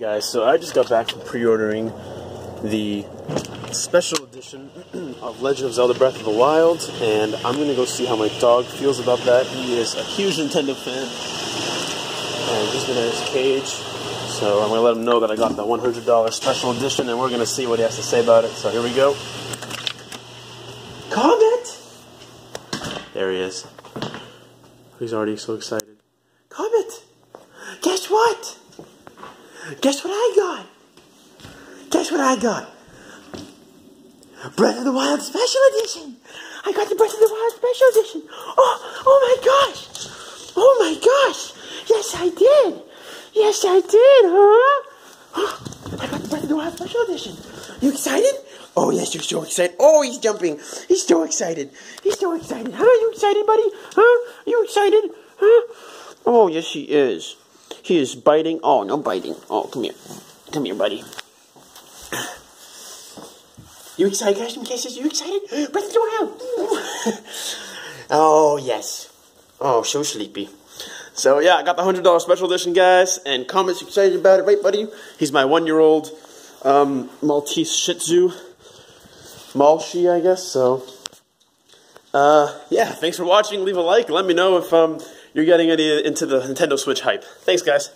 Guys, so I just got back from pre-ordering the special edition of Legend of Zelda Breath of the Wild, and I'm gonna go see how my dog feels about that. He is a huge Nintendo fan, and he's been in his cage, so I'm gonna let him know that I got the $100 special edition, and we're gonna see what he has to say about it. So here we go. Comet! There he is. He's already so excited. Comet! Guess what? Guess what I got? Guess what I got? Breath of the Wild Special Edition! I got the Breath of the Wild Special Edition! Oh, oh my gosh! Oh my gosh! Yes, I did! Yes, I did, huh? I got the Breath of the Wild Special Edition! You excited? Oh, yes, you're so excited. Oh, he's jumping. He's so excited. He's so excited. Huh? Are you excited, buddy? Huh? Are You excited? Huh? Oh, yes, he is. He is biting. Oh, no biting. Oh, come here. Come here, buddy. You excited, Ashton Kisses? You excited? Breath of the Wild. oh, yes. Oh, so sleepy. So, yeah, I got the $100 special edition, guys. And Comet's excited about it, right, buddy? He's my one-year-old um, Maltese Shih Tzu. Malshi, I guess. So, uh, yeah, thanks for watching. Leave a like. Let me know if um, you're getting any into the Nintendo Switch hype. Thanks, guys.